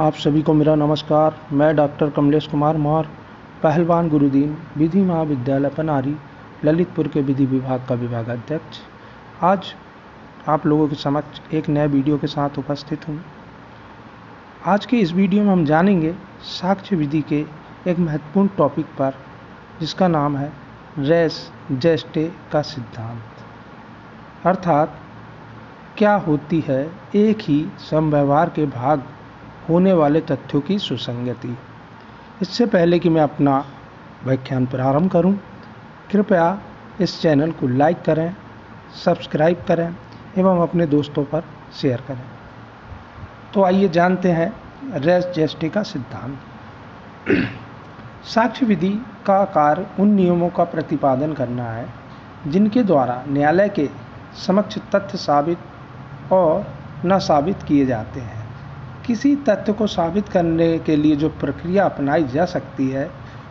आप सभी को मेरा नमस्कार। मैं डॉक्टर कमलेश कुमार मौर्य, पहलवान गुरुदीन, विधि महाविद्यालय पनारी, ललितपुर के विधि विभाग का विभाग अध्यक्ष आज आप लोगों के समक्ष एक नए वीडियो के साथ उपस्थित हूँ। आज के इस वीडियो में हम जानेंगे साक्ष्य विधि के एक महत्वपूर्ण टॉपिक पर, जिसका नाम है रेस जेस्टे का सिद्धांत। अर्थात, क्या होती है एक ही समव्यवहार के भाग होने वाले तथ्यों की सुसंगति। इससे पहले कि मैं अपना व्याख्यान प्रारंभ करूँ, कृपया इस चैनल को लाइक करें सब्सक्राइब करें एवं अपने दोस्तों पर शेयर करें। तो आइए जानते हैं रेस जेस्टी का सिद्धांत। साक्ष्य विधि का कार्य उन नियमों का प्रतिपादन करना है जिनके द्वारा न्यायालय के समक्ष तथ्य साबित और न साबित किए जाते हैं। किसी तथ्य को साबित करने के लिए जो प्रक्रिया अपनाई जा सकती है,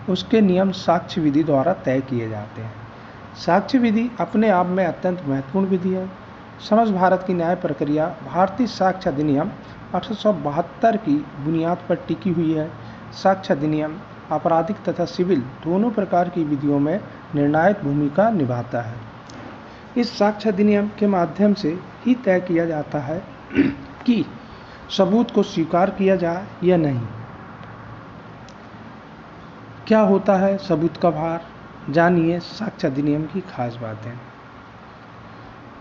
उसके नियम साक्ष्य विधि द्वारा तय किए जाते हैं। साक्ष्य विधि अपने आप में अत्यंत महत्वपूर्ण विधि है। समझ भारत की न्याय प्रक्रिया भारतीय साक्ष्य अधिनियम अठारह सौ बहत्तर की बुनियाद पर टिकी हुई है। साक्ष्य अधिनियम आपराधिक तथा सिविल दोनों प्रकार की विधियों में निर्णायक भूमिका निभाता है। इस साक्ष्य अधिनियम के माध्यम से ही तय किया जाता है कि सबूत को स्वीकार किया जाए या नहीं? क्या होता है सबूत का भार? जानिए साक्ष्य अधिनियम की खास बातें।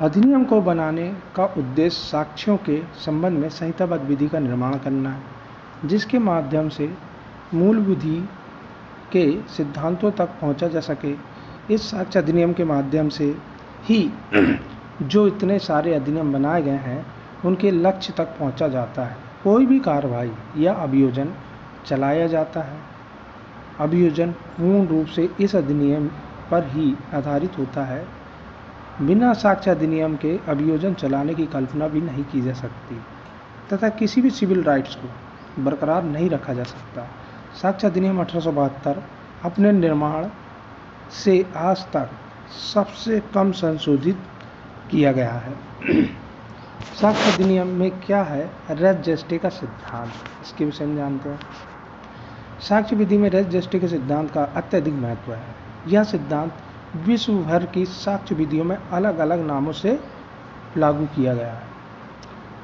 अधिनियम को बनाने का उद्देश्य साक्ष्यों के संबंध में संहिताबद्ध विधि का निर्माण करना है, जिसके माध्यम से मूल विधि के सिद्धांतों तक पहुँचा जा सके। इस साक्ष्य अधिनियम के माध्यम से ही जो इतने सारे अधिनियम बनाए गए हैं उनके लक्ष्य तक पहुँचा जाता है। कोई भी कार्रवाई या अभियोजन चलाया जाता है। अभियोजन पूर्ण रूप से इस अधिनियम पर ही आधारित होता है। बिना साक्ष्य अधिनियम के अभियोजन चलाने की कल्पना भी नहीं की जा सकती, तथा किसी भी सिविल राइट्स को बरकरार नहीं रखा जा सकता। साक्ष्य अधिनियम अठारह सौ बहत्तर अपने निर्माण से आज तक सबसे कम संशोधित किया गया है। साक्ष्य अधिनियम में क्या है? रेस जस्टे का सिद्धांत। इसके विषय में जानते हैं। साक्ष्य विधि में रेस जस्टे के सिद्धांत का अत्यधिक महत्व है। यह सिद्धांत विश्व भर की साक्ष्य विधियों में अलग अलग नामों से लागू किया गया है।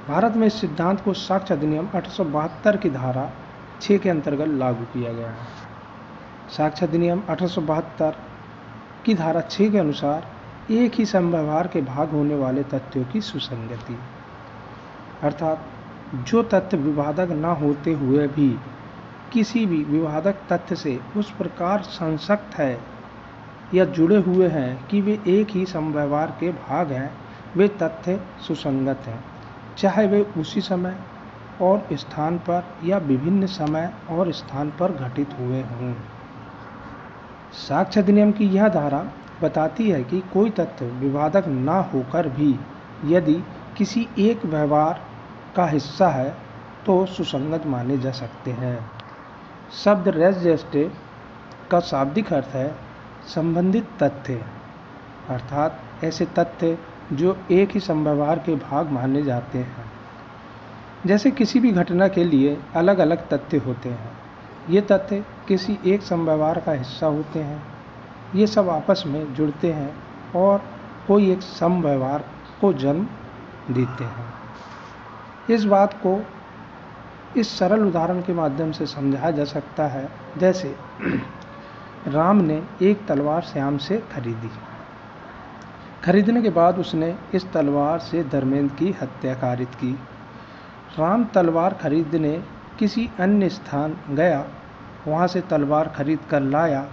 भारत में इस सिद्धांत को साक्ष्य अधिनियम अठारह सौ बहत्तर की धारा छः के अंतर्गत लागू किया गया है। साक्ष्य अधिनियम अठारह सौ बहत्तर की धारा छः के अनुसार एक ही समव्यवहार के भाग होने वाले तथ्यों की सुसंगति। अर्थात, जो तथ्य विवादक न होते हुए भी, किसी भी विवादक तथ्य से उस प्रकार संसक्त है या जुड़े हुए हैं कि वे एक ही संव्यवहार के भाग हैं, वे तथ्य सुसंगत हैं, चाहे वे उसी समय और स्थान पर या विभिन्न समय और स्थान पर घटित हुए हों। साक्ष्य अधिनियम की यह धारा बताती है कि कोई तथ्य विवादक ना होकर भी यदि किसी एक व्यवहार का हिस्सा है तो सुसंगत माने जा सकते हैं। शब्द रेस जेस्टे का शाब्दिक अर्थ है संबंधित तथ्य, अर्थात ऐसे तथ्य जो एक ही संव्यवहार के भाग माने जाते हैं। जैसे किसी भी घटना के लिए अलग अलग तथ्य होते हैं। ये तथ्य किसी एक संव्यवहार का हिस्सा होते हैं। ये सब आपस में जुड़ते हैं और कोई एक सम व्यवहार को जन्म देते हैं। इस बात को इस सरल उदाहरण के माध्यम से समझाया जा सकता है, जैसे राम ने एक तलवार श्याम से खरीदी। खरीदने के बाद उसने इस तलवार से धर्मेंद्र की हत्या कारित की। राम तलवार खरीदने किसी अन्य स्थान गया, वहाँ से तलवार खरीद कर लाया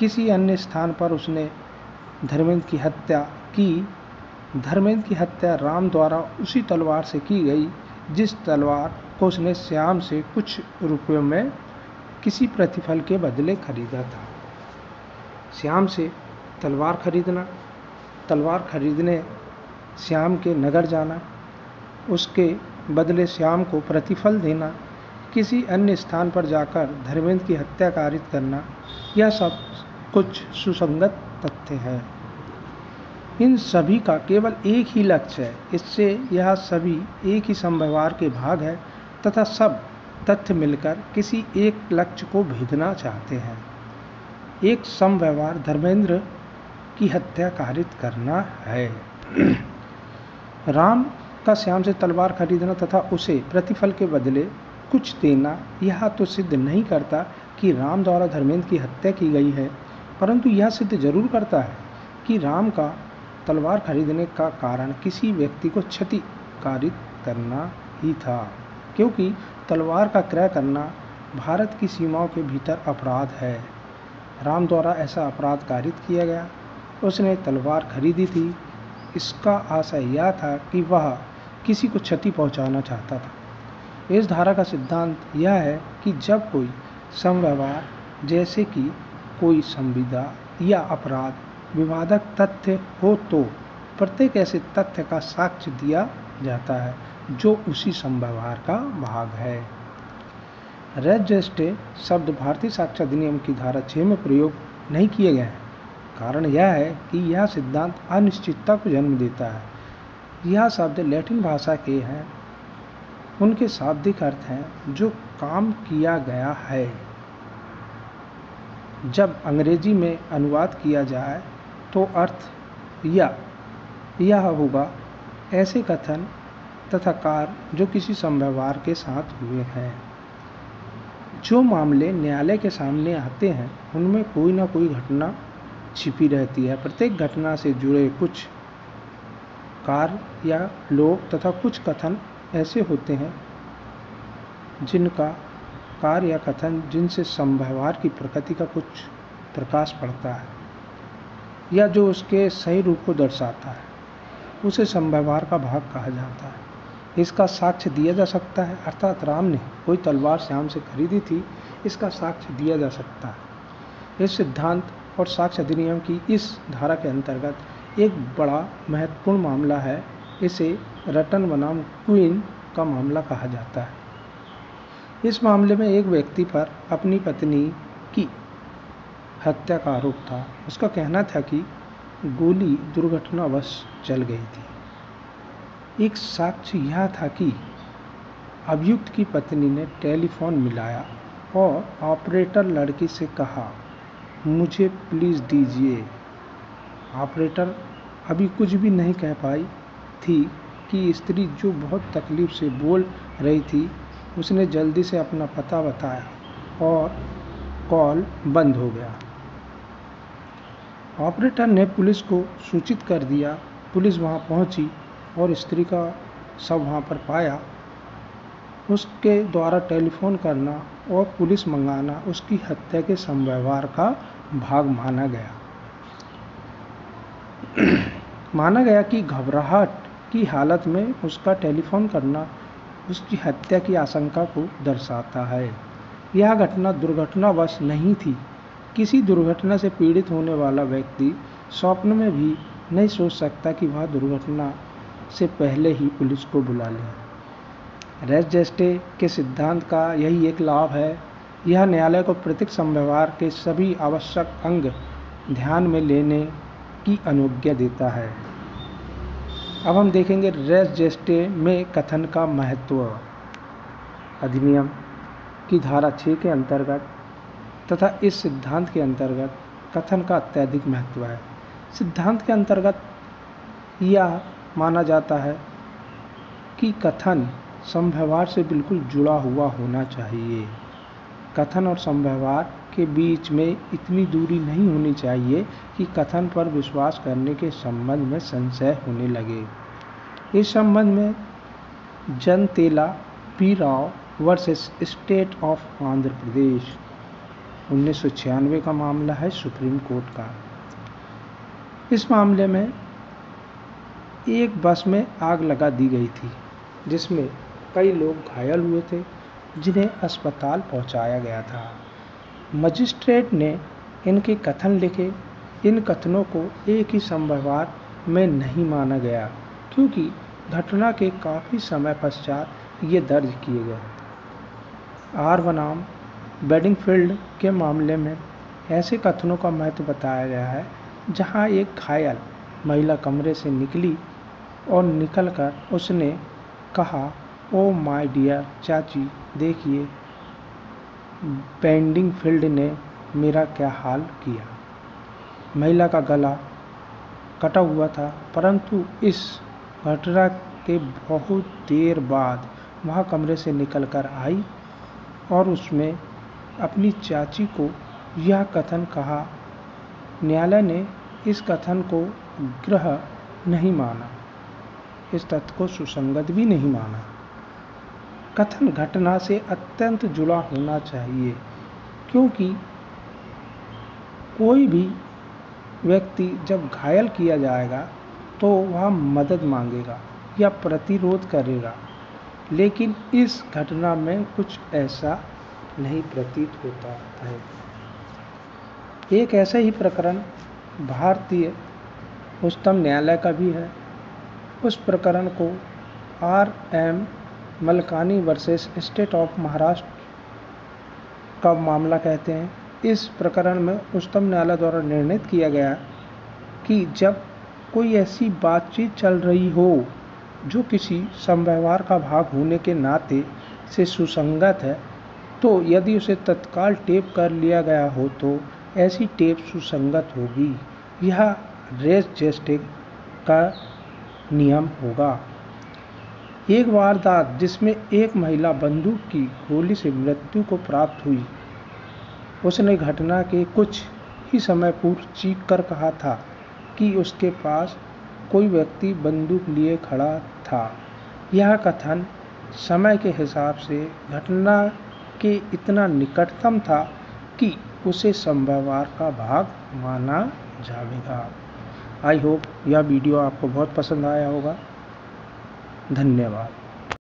किसी अन्य स्थान पर उसने धर्मेंद्र की हत्या की। धर्मेंद्र की हत्या राम द्वारा उसी तलवार से की गई, जिस तलवार को उसने श्याम से कुछ रुपयों में किसी प्रतिफल के बदले खरीदा था। श्याम से तलवार खरीदना, तलवार खरीदने श्याम के नगर जाना, उसके बदले श्याम को प्रतिफल देना, किसी अन्य स्थान पर जाकर धर्मेंद्र की हत्या कारित करना, यह सब कुछ सुसंगत तथ्य है। इन सभी का केवल एक ही लक्ष्य है। इससे यह सभी एक ही संव्यवहार के भाग है तथा सब तथ्य मिलकर किसी एक लक्ष्य को भेदना चाहते हैं। एक समव्यवहार धर्मेंद्र की हत्या कारित करना है। राम का श्याम से तलवार खरीदना तथा उसे प्रतिफल के बदले कुछ देना, यह तो सिद्ध नहीं करता कि राम द्वारा धर्मेंद्र की हत्या की गई है। परंतु यह सिद्ध ज़रूर करता है कि राम का तलवार खरीदने का कारण किसी व्यक्ति को क्षति कारित करना ही था, क्योंकि तलवार का क्रय करना भारत की सीमाओं के भीतर अपराध है। राम द्वारा ऐसा अपराध कारित किया गया। उसने तलवार खरीदी थी। इसका आशय यह था कि वह किसी को क्षति पहुंचाना चाहता था। इस धारा का सिद्धांत यह है कि जब कोई समव्यवहार जैसे कि कोई संविदा या अपराध, विवादक तथ्य हो तो प्रत्येक ऐसे तथ्य का साक्ष्य दिया जाता है, जो उसी संव्यवहार का भाग है। रेजिस्टे शब्द भारतीय साक्ष्य अधिनियम की धारा छः में प्रयोग नहीं किए गए हैं। कारण यह है कि यह सिद्धांत अनिश्चितता को जन्म देता है। यह शब्द लैटिन भाषा के हैं। उनके शाब्दिक अर्थ हैं, जो काम किया गया है। जब अंग्रेज़ी में अनुवाद किया जाए तो अर्थ या, यह होगा, ऐसे कथन तथा कार्य जो किसी संव्यवहार के साथ हुए हैं। जो मामले न्यायालय के सामने आते हैं, उनमें कोई ना कोई घटना छिपी रहती है। प्रत्येक घटना से जुड़े कुछ कार्य या लोग तथा कुछ कथन ऐसे होते हैं, जिनका कार्य या कथन जिनसे संव्यवहार की प्रकृति का कुछ प्रकाश पड़ता है, या जो उसके सही रूप को दर्शाता है, उसे संव्यवहार का भाग कहा जाता है। इसका साक्ष्य दिया जा सकता है, अर्थात राम ने कोई तलवार श्याम से खरीदी थी, इसका साक्ष्य दिया जा सकता है। इस सिद्धांत और साक्ष्य अधिनियम की इस धारा के अंतर्गत एक बड़ा महत्वपूर्ण मामला है, इसे रटन बनाम क्वीन का मामला कहा जाता है। इस मामले में एक व्यक्ति पर अपनी पत्नी की हत्या का आरोप था। उसका कहना था कि गोली दुर्घटनावश चल गई थी। एक साक्ष्य यह था कि अभियुक्त की पत्नी ने टेलीफोन मिलाया और ऑपरेटर लड़की से कहा, मुझे प्लीज़ दीजिए। ऑपरेटर अभी कुछ भी नहीं कह पाई थी कि स्त्री जो बहुत तकलीफ़ से बोल रही थी उसने जल्दी से अपना पता बताया और कॉल बंद हो गया। ऑपरेटर ने पुलिस को सूचित कर दिया। पुलिस वहाँ पहुँची और स्त्री का सब वहाँ पर पाया। उसके द्वारा टेलीफोन करना और पुलिस मंगाना उसकी हत्या के संव्यवहार का भाग माना गया। माना गया कि घबराहट की हालत में उसका टेलीफोन करना उसकी हत्या की आशंका को दर्शाता है। यह घटना दुर्घटनावश नहीं थी। किसी दुर्घटना से पीड़ित होने वाला व्यक्ति स्वप्न में भी नहीं सोच सकता कि वह दुर्घटना से पहले ही पुलिस को बुला ले। रेस जेस्टे के सिद्धांत का यही एक लाभ है। यह न्यायालय को प्रत्येक संव्यवहार के सभी आवश्यक अंग ध्यान में लेने की अनुज्ञा देता है। अब हम देखेंगे रेस जेस्टे में कथन का महत्व। अधिनियम की धारा छः के अंतर्गत तथा इस सिद्धांत के अंतर्गत कथन का अत्यधिक महत्व है। सिद्धांत के अंतर्गत यह माना जाता है कि कथन संव्यवहार से बिल्कुल जुड़ा हुआ होना चाहिए। कथन और संव्यवहार के बीच में इतनी दूरी नहीं होनी चाहिए कि कथन पर विश्वास करने के संबंध में संशय होने लगे। इस संबंध में Janatela P Rao versus state of Andhra Pradesh, उन्नीस सौ छियानवे का मामला है सुप्रीम कोर्ट का। इस मामले में एक बस में आग लगा दी गई थी, जिसमें कई लोग घायल हुए थे, जिन्हें अस्पताल पहुँचाया गया था। मजिस्ट्रेट ने इनके कथन लिखे। इन कथनों को एक ही संभवार में नहीं माना गया, क्योंकि घटना के काफ़ी समय पश्चात ये दर्ज किए गए। आर बनाम बेडिंगफील्ड के मामले में ऐसे कथनों का महत्व बताया गया है, जहाँ एक घायल महिला कमरे से निकली और निकलकर उसने कहा ओ माय डियर चाची, देखिए पेंडिंग फ़ील्ड ने मेरा क्या हाल किया? महिला का गला कटा हुआ था, परंतु इस घटना के बहुत देर बाद वह कमरे से निकलकर आई और उसमें अपनी चाची को यह कथन कहा, न्यायालय ने इस कथन को ग्रह नहीं माना, इस तथ्य को सुसंगत भी नहीं माना। कथन घटना से अत्यंत जुड़ा होना चाहिए, क्योंकि कोई भी व्यक्ति जब घायल किया जाएगा तो वह मदद मांगेगा या प्रतिरोध करेगा, लेकिन इस घटना में कुछ ऐसा नहीं प्रतीत होता है। एक ऐसा ही प्रकरण भारतीय उच्चतम न्यायालय का भी है। उस प्रकरण को R M Malkani versus state of Maharashtra का मामला कहते हैं। इस प्रकरण में उच्चतम न्यायालय द्वारा निर्णित किया गया कि जब कोई ऐसी बातचीत चल रही हो जो किसी समव्यवहार का भाग होने के नाते से सुसंगत है तो यदि उसे तत्काल टेप कर लिया गया हो तो ऐसी टेप सुसंगत होगी। यह रेस जेस्टिक का नियम होगा। एक वारदात जिसमें एक महिला बंदूक की गोली से मृत्यु को प्राप्त हुई। उसने घटना के कुछ ही समय पूर्व चीख कर कहा था कि उसके पास कोई व्यक्ति बंदूक लिए खड़ा था। यह कथन समय के हिसाब से घटना के इतना निकटतम था कि उसे संभववार का भाग माना जाएगा। आई होप यह वीडियो आपको बहुत पसंद आया होगा। धन्यवाद।